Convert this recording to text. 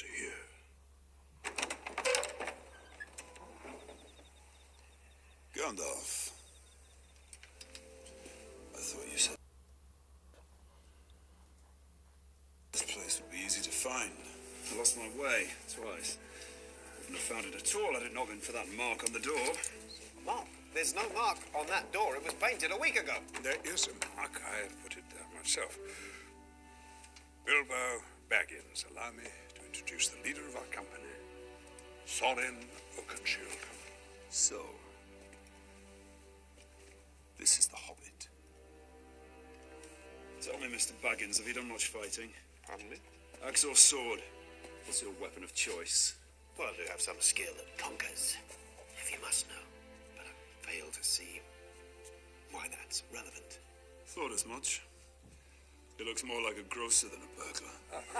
Here. Gandalf. I thought you said this place would be easy to find. I lost my way twice. Wouldn't have found it at all had it not been for that mark on the door. Mark, there's no mark on that door. It was painted a week ago. There is a mark. I have put it there myself. Bilbo Baggins, allow me to introduce the leader of our company, Thorin Oakenshield. So, this is the Hobbit. Tell me, Mr. Baggins, have you done much fighting? Pardon me? Axe or sword? What's your weapon of choice? Well, I do have some skill that conkers, if you must know. But I fail to see why that's relevant. Thought as much. He looks more like a grocer than a burglar.